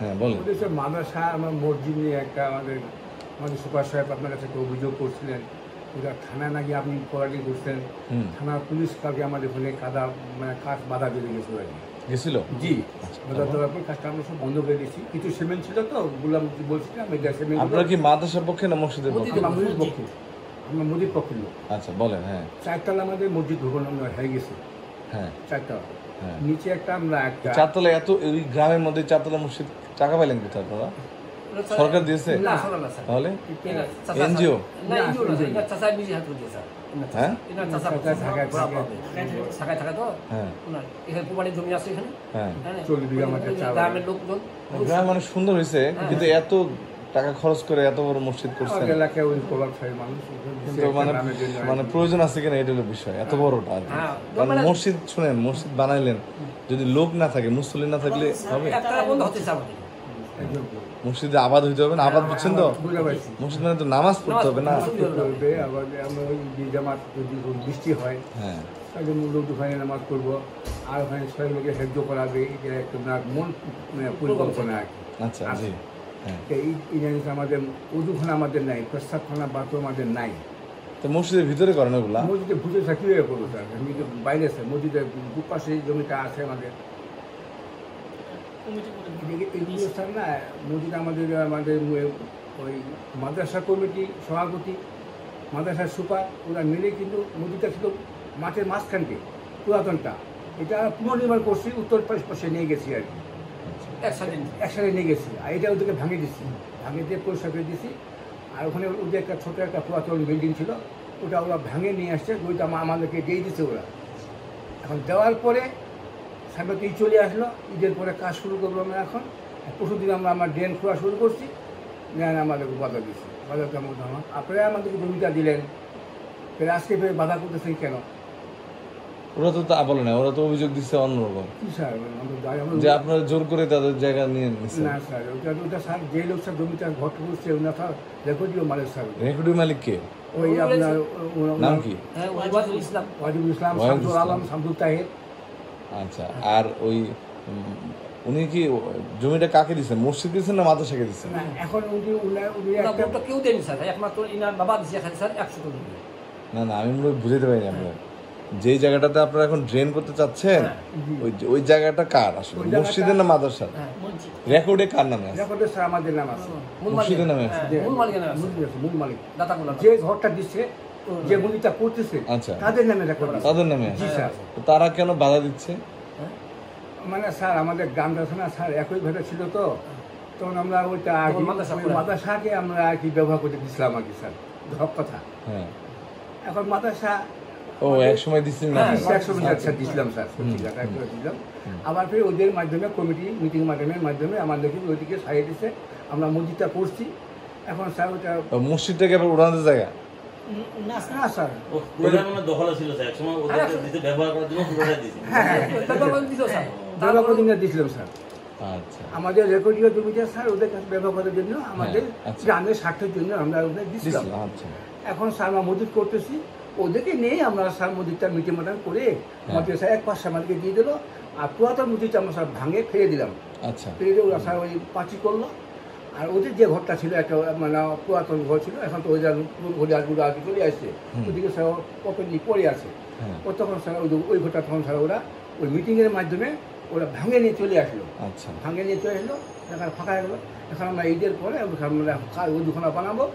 হ্যাঁ বলেন। মাদ্রাসা আমার মসজিদ নিয়ে একটা আমাদের আমাদের সুপার সাহেব আপনার কাছে একটা অভিযোগ করছিলেন। ওটা থানা নাকি আপনি করছেন? থানার পুলিশ কালকে আমাদের ওখানে কাদা মানে কাজ বাধা বেঁধে গেছিল আর গেছিল? জি। আচ্ছা, বাধা দেওয়ার পর কাজটা আমরা সব বন্ধ করে দিয়েছি। কিছু সিমেন্ট ছিল তো গুলাম বলছিলাম? এটা সিমেন্ট আপনারা কি মাদ্রাসার পক্ষে না মসজিদের পক্ষে? পক্ষে। আমরা মুদির পক্ষে লোক। আচ্ছা বলেন হ্যাঁ। চারতলা আমাদের মসজিদ ভবন হয়ে গেছে। হ্যাঁ। চারতলা। নিচে একটা আমরা একটা চারতলা এত ওই গ্রামের মধ্যে চারতলা মসজিদ টাকা পাইলেন কোথায় আপনারা সরকার দিয়েছে? না সরকার না স্যার। তাহলে? এনজিও? হ্যাঁ? হ্যাঁ। হ্যাঁ। হ্যাঁ গ্রাম মানে সুন্দর হয়েছে কিন্তু এত টাকা খরচ করে এত বড় মসজিদ করছেন। এলাকায় ওই মানুষ কিন্তু মানে মানে প্রয়োজন আছে কিনা এটা হলো বিষয় এত বড়টা আর হ্যাঁ, কারণ মানে- মসজিদ শুনেন মসজিদ বানাইলেন যদি লোক না থাকে মুসল্লি না থাকলে হবে? মসজিদে আবাদ হইতে হবে না? আবাদ বুঝছেন তো? মসজিদ মানে তো নামাজ পড়তে হবে না? আবার আমরা জামাত যদি বৃষ্টি হয় হ্যাঁ। তাহলে লোক ওখানে নামাজ করব আর ওখানে ছয় লোকের সাহায্য করাবে এটা একটা মন মানে পরিকল্পনা আর কি। আচ্ছা হ্যাঁ। এই এই জিনিস আমাদের উজুখানা আমাদের নাই প্রস্তাবখানা বাথরুম আমাদের নাই। তো মসজিদের ভিতরে করেন ওগুলা? মসজিদে ভুজে থাকি করব স্যার আমি তো বাইরে আছে মসজিদের দুপাশে জমিটা আছে আমাদের। এগুলো স্যার না মসজিদ আমাদের আমাদের ওই মাদ্রাসা কমিটি সভাপতি মাদ্রাসার সুপার ওরা মিলে কিন্তু মসজিদটা ছিল মাঠের মাঝখানকে পুরাতনটা। এটা পুনর্নির্মাণ করছি উত্তর পাশ পাশে নিয়ে গেছি আর কি। একসাথে একসাথে নিয়ে গেছি। আর এটা ওদেরকে ভাঙে দিচ্ছি ভাঙে দিয়ে পরিষ্কার করে দিয়েছি আর ওখানে ওদের একটা ছোটো একটা পুরাতন বিল্ডিং ছিল। ওটা ওরা ভাঙে নিয়ে আসছে, ওইটা আমা- আমাদেরকে দিয়ে দিচ্ছে ওরা। এখন দেওয়ার পরে সামনে ঈদ চলে আসলো। ঈদের পরে কাজ শুরু করব আমরা এখন। পরশু দিন আমরা আমার ড্রেন খোলা শুরু করছি। দেন আমাদেরকে বাধা দিচ্ছি বাধা কেমন আপনারা আমাদেরকে জমিটা দিলেন। ফের আজকে ফের বাধা করতেছেন কেন? ওরা তো তা বলে না ওরা তো অভিযোগ দিচ্ছে অন্যরকম। যে আপনারা জোর করে তাদের জায়গা নিয়ে নিচ্ছে না স্যার ওটা ওটা স্যার যে লোক স্যার জমিটা ঘট করছে ওনার স্যার রেকর্ডিও মালিক স্যার। রেকর্ডিং মালিক কে? ওই আপনার নাম কি? হ্যাঁ ওয়াজিবুল ইসলাম। ওয়াজিবুল ইসলাম শামসুল। আলম শামসুল তাহের। আচ্ছা আর ওই উনি কি জমিটা কাকে দিচ্ছেন মসজিদ দিচ্ছেন না মাদ্রাসাকে দিচ্ছেন এখন উনি উনি- একটা কেউ দেয়নি স্যার। একমাত্র ইনার বাবা এখানে স্যার একশো না না আমি মনে বুঝাতে পারিনি আমরা যেই জায়গাটাতে আপনারা এখন ড্রেন করতে চাচ্ছেন ওই ওই জায়গাটা কার আসলে? মসজিদের না মাদ্রাসার? হ্যাঁ রেকর্ডে কার নামে আছে? রেকর্ডে স্যার আমাদের নাম আছে। মসজিদের নামে মালিক আছে? হ্যাঁ, মূল মালিকের নামে আছে। মূল মালিক। দাতাগুলো। যে ঘরটা দিচ্ছে যে মুনিটা করতেছে আচ্ছা। তাদের নামে রেকর্ড আছে তাদের নামে জি আছে স্যার। তো তারা কেন বাধা দিচ্ছে? মানে স্যার আমাদের গ্রাম না স্যার একই ভাবে ছিল তো। তখন আমরা ওইটা মাদ্রাসা মাদ্রাসাকে আমরা আর কি ব্যবহার করে দিচ্ছিলাম আর কি স্যার। হক কথা। হ্যাঁ। এখন মাদ্রাসা ও এক সময় দিচ্ছেন না। হ্যাঁ, মিটার স্যার দিছিলাম স্যার দিলাম আবার ফির ওদের মাধ্যমে কমিটি মিটিং মাধ্যমের মাধ্যমে আমাদেরকে ওইদিকে সারিয়ে দিচ্ছে। আমরা মসজিদটা করছি। এখন স্যার ওইটা ও মসজিদটাকে আবার উড়ানোর জায়গা? না স্যার। ও পুরোটা ছিল স্যার। একসময় ওদেরকে ব্যবহার করার জন্য পুরোটা দিয়েছিল ব্যবহার ব্যবহার দিয়েছিলাম স্যার। আচ্ছা। আমাদের রেকর্ডিও স্যার ওদের কাছে ব্যবহার করার জন্য আমাদের আচ্ছা। গ্রামের স্বার্থের জন্য আমরা ওদের দিচ্ছিলাম আচ্ছা। এখন স্যার আমরা মসজিদ করতেছি। ওদেরকে নিয়ে আমরা স্যার মসজিদটা মিটিং মাটাং করে আমাদের স্যার এক পাশে আমাদেরকে দিয়ে দিলো আর পুরাতন মসজিদটা আমরা স্যার ভাঙে ফেলে দিলাম। আচ্ছা। ফেলে দিয়ে ওরা স্যার ওই পাঁচি করল। আর ওদের যে ঘরটা ছিল একটা মানে পুরাতন ঘর ছিল এখন তো ওই ঘরে আরগুলো আর চলে আসছে। ওদিকে স্যার ওপেনলি পড়ে আছে। হ্যাঁ। ও তখন স্যার ওই ওই ঘরটা তখন স্যার ওরা ওই মিটিংয়ের মাধ্যমে ওরা ভাঙে নিয়ে চলে আসলো। আচ্ছা। ভাঙে নিয়ে চলে আসলো এখন ফাঁকা হয়ে গেলো। এখন আমরা ঈদের পরে ওখানে আমরা কা- উদুখানা বানাবো।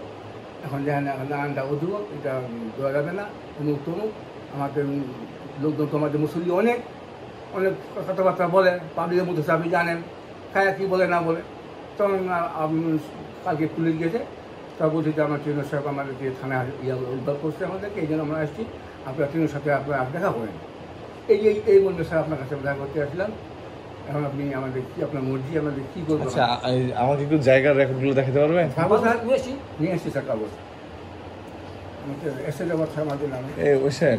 এখন দেখেন নানানটা উদু এটা দেওয়া যাবে না অমুক তমুক আমাদের লোকজন তো আমাদের মুসল্লি অনেক অনেক কথাবার্তা বলে, পাবলিকের মধ্যে আপনি জানেন, খায়া কী বলে, না বলে। তখন কালকে পুলিশ গেছে তা বলছি যে আমার ট্রেনের সাহেব আমাদেরকে থানায় ইয়া উদ্ধার করছে আমাদেরকে, এই জন্য আমরা আসছি। আপনার ট্রেনের সাথে আপনারা দেখা করেন এই এই এই মধ্যে স্যার আপনার কাছে দেখা করতে আসলাম এখন আপনি আমাদের কি আপনার মর্জি আমাদের কি করব? আচ্ছা আমাকে একটু জায়গার রেকর্ডগুলো দেখাতে পারবেন? কাগজ স্যার নিয়ে আসি। নিয়ে এসছি স্যার কাগজ। এসে যাবার স্যার আমাদের নামে। এ ওই স্যার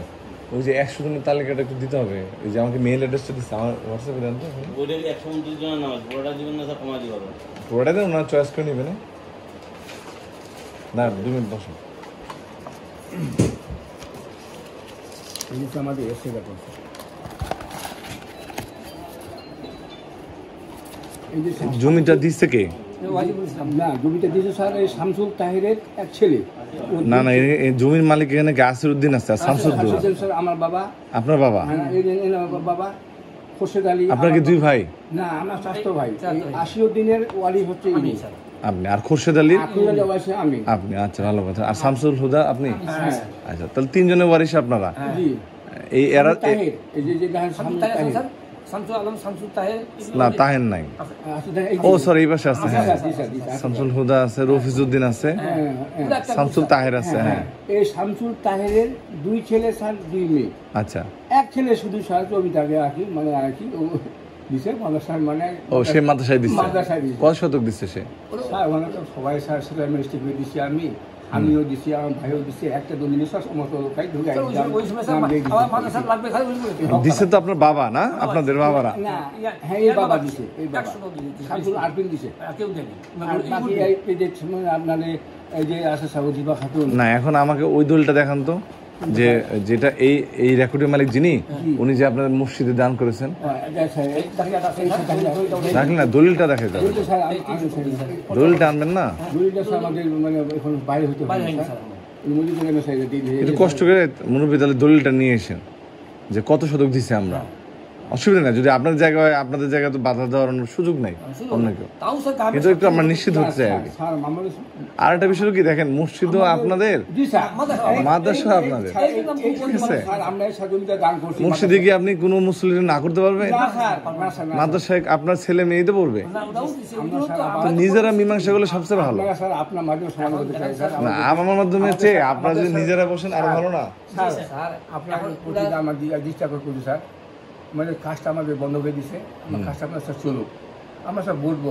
ওই যে একশো জনের তালিকাটা একটু দিতে হবে। ওই যে আমাকে মেল অ্যাড্রেসটা দিচ্ছে আমার হোয়াটসঅ্যাপে দেন তো। ওইটা একশো উনত্রিশ জনের নামাজ পুরোটা জীবন না স্যার কমা পুরোটা দেন ওনার চয়েস করে নেবে না না দু মিনিট বসো এই হচ্ছে আমাদের এসে এই জমিটা দিচ্ছে কে? না জমিটা দিয়েছে স্যার এই শামসুল তাহিরের এক ছেলে। না না এই- এই জমির মালিক এখানে কি আছে? আর স্যার আমার বাবা। আপনার বাবা? হ্যাঁ, এই যে এই যে আমার বাবা খোরশেদ আলী। আপনার কি দুই ভাই? না আমার স্বাস্থ্য ভাই। চাচাতো আশিউদ্দিনের ওয়ালি হচ্ছে ইনি। আপনি আর খোরশেদ আলী? আপনি আচ্ছা ভালো কথা। আর শামসুল হুদা আপনি? হ্যাঁ আচ্ছা তাহলে তিনজনের ওয়ারিশ আপনারা? এই এরা এই যে শামসুল শামসুল তাহের তাহির স্যার শামসুল আলম শামসুল তাহের। না তাহেন নাই। আসলে দেখেন এই ও সরি এই পাশে আছে হ্যাঁ। জি, স্যার, শামসুল হুদা আছে রফিজউদ্দিন আছে। পুরো একটা শামসুল তাহের আছে হ্যাঁ, এই শামসুল তাহেরের দুই ছেলে স্যার দুই মেয়ে। আচ্ছা। এক ছেলে শুধু স্যার মানে আর কি ও দিছে মাদ্রাসার মানে ও সে মাদ্রাসায় দিচ্ছে মাদ্রাসায় দিছে। কত শতক দিচ্ছে সে? স্যার সবাই স্যার দিছি আমি। আমিও দিছি আমার ভাইও দিছি একটা সব সমস্ত লোকাই ঢুকে স্যার, ওই সময়- ওই সময় স্যার নাম দিয়ে আমার দিছি। তো আপনার বাবা না? আপনাদের বাবারা? হ্যাঁ এই বাবা দিছে এই বাবা। শামসুল আরপিন দিছে। কেউ দেয়নি। এই- এই যে আপনার এই যে আছে খাতুন। না এখন আমাকে ওই দলটা দেখান তো। যে যেটা এই এই রেকর্ডের মালিক যিনি উনি যে আপনার মসজিদে দান করেছেন। দেখেন না দলিলটা দেখে যাবে দলিলটা আনবেন না? আমাদের মানে কষ্ট করে মুরব্বী তাহলে দলিলটা নিয়ে এসেন যে কত শতক দিছে আমরা। অসুবিধা নাই। যদি আপনার জায়গায় আপনাদের জায়গায় তো বাধা দেওয়ার সুযোগ নাই। অন্য কেউ। কিন্তু একটু আমরা নিশ্চিত হতে চাই আর কি। আর একটা বিষয় কি দেখেন মসজিদও আপনাদের? মাদ্রাসা- আপনাদের। ঠিক আছে। মসজিদে গিয়ে আপনি কোনো মুসলিম না করতে পারবেন? মাদ্রাসায় আপনার ছেলে মেয়েতে পড়বে? তো নিজেরা মীমাংসা করলে সবচেয়ে ভালো। না আমার মাধ্যমে চেয়ে আপনারা যদি নিজেরা বসেন আরও ভালো না? স্যার আপনার প্রতি আমার স্যার। মানে কাজটা আমাদের বন্ধ করে দিছে। আমার কাজটা আপনার স্যার চলুক। আমরা স্যার বলব।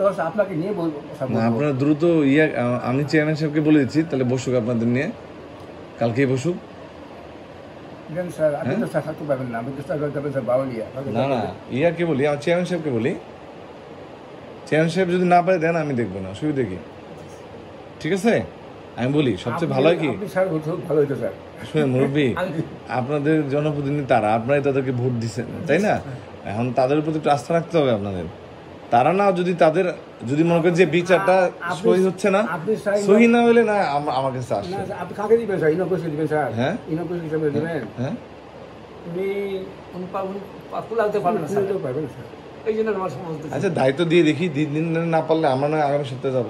তখন স্যার আপনাকে নিয়ে বলব। আপনারা দ্রুত ইয়ে আমি চেয়ারম্যান সাহেবকে বলে দিচ্ছি তাহলে বসুক আপনাদের নিয়ে। কালকেই বসুক। স্যার আপনি তো স্যার থাকতে পারবেন না। তো স্যার যাবেন স্যার বাউলিয়া না না ইয়াকে বলি চেয়ারম্যান সাহেবকে বলি। চেয়ারম্যান সাহেব যদি না পারে দেন আমি দেখব না অসুবিধা কি? ঠিক আছে? আমি বলি সবচেয়ে ভালো হয় কি? স্যার ভালো হতো স্যার। মুরব্বী আপনাদের জনপ্রতিনিধি তারা আপনারাই তাদেরকে ভোট দিচ্ছেন তাই না? এখন তাদের প্রতি একটু আস্থা রাখতে হবে আপনাদের। তারা না যদি তাদের যদি মনে করেন যে বিচারটা সহি হচ্ছে না সহি না হলে না আম- আমার কাছে আসে। না স্যার, আপনি কাকে দিবেন স্যার? ইনোকোসকে দিবেন স্যার? হ্যাঁ? হিসাবে দিবেন? হ্যাঁ? উনি উনি উনি পারবেন স্যার। এই জন্য আচ্ছা দায়িত্ব দিয়ে দেখি দিন দিন না পারলে আমরা না আগামী সপ্তাহে যাব।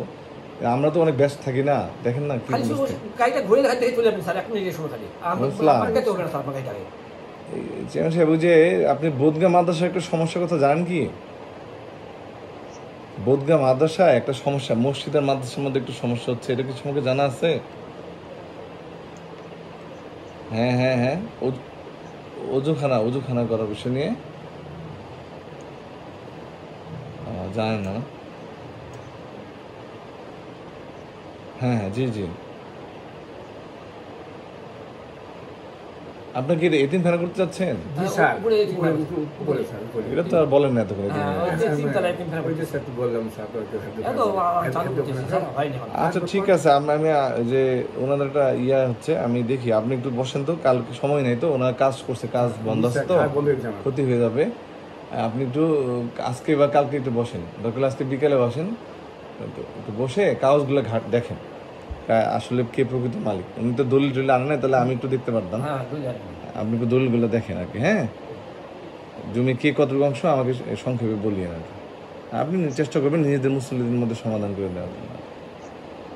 আমরা তো অনেক ব্যস্ত থাকি না দেখেন না কি খালি শুধু অবস্থা। গাড়িটা ঘুরে দেখাতে চলে যাবেন স্যার এখন নিজের সময় খালি। আমার বুঝলাম। হবে না স্যার আমার গাড়িটাকে চেয়ারম্যান সাহেব যে আপনি বোধগা মাদ্রাসার একটা সমস্যার কথা জানেন কি? বোধগা মাদ্রাসায় একটা সমস্যা মসজিদ আর মাদ্রাসার মধ্যে একটু সমস্যা হচ্ছে এটা কি তোমাকে জানা আছে? হ্যাঁ হ্যাঁ হ্যাঁ অজু- অজুখানা অজুখানা করার বিষয় নিয়ে। জানেন না। হ্যাঁ হ্যাঁ জি জি। আপনি কি এতিম ফেরা করতে চাচ্ছেন? জি স্যার। উপরে এই উপরে। উপরে স্যার উপরে। এটা তো আর বলেন না এতক্ষণ হ্যাঁ, ফেরা। ওই যে তিনতলায় তিন ফেরা ওই যে স্যার তো বললাম স্যার আপনাকে এত আ- চালু করতেছি স্যার হয়নি এখন। আচ্ছা ঠিক আছে আমি আমি যে ওনাদের একটা ইয়া হচ্ছে আমি দেখি আপনি একটু বসেন তো কালকে সময় নেই তো ওনার কাজ করছে কাজ বন্ধ আছে তো হ্যাঁ, হয়ে। ক্ষতি হয়ে যাবে। আপনি একটু আজকে বা কালকে একটু বসেন দরকার আজকে বিকেলে বসেন। একটু বসে কাগজগুলো ঘাট দেখেন। আসলে কে প্রকৃত মালিক? উনি তো দলিল টলিল আনে নাই তাহলে আমি একটু দেখতে পারতাম। হ্যাঁ। আপনি একটু দলিলগুলো দেখেন আর কি হ্যাঁ? জমি কে কত অংশ আমাকে সংক্ষেপে বলিয়ে আর কি। আপনি চেষ্টা করবেন নিজেদের মুসলিমদের মধ্যে সমাধান করে দেওয়ার জন্য।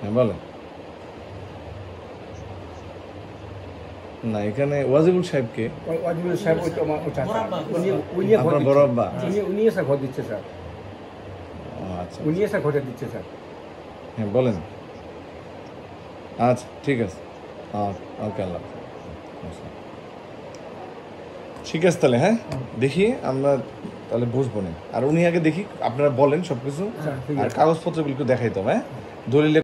হ্যাঁ বলেন। না এখানে ওয়াজিবুল সাহেবকে ওয়াজিবুল সাহেব ওই তো আমার ও উনি- উনি আপনার দিচ্ছে। বড় আব্বা উনি- উনি এসে ঘর দিচ্ছে স্যার। আচ্ছা উনি এসে ঘরে দিচ্ছে স্যার। হ্যাঁ বলেন। আচ্ছা ঠিক আছে। ওকে আল্লাহ আচ্ছা। ঠিক আছে তাহলে হ্যাঁ? দেখি আমরা তাহলে বসবো না। আর উনি আগে দেখি আপনারা বলেন সবকিছু। ঠিক আর কাগজপত্রগুলো একটু দেখাইতাম হ্যাঁ? দলিলে